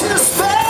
just fell.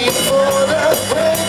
for the praise.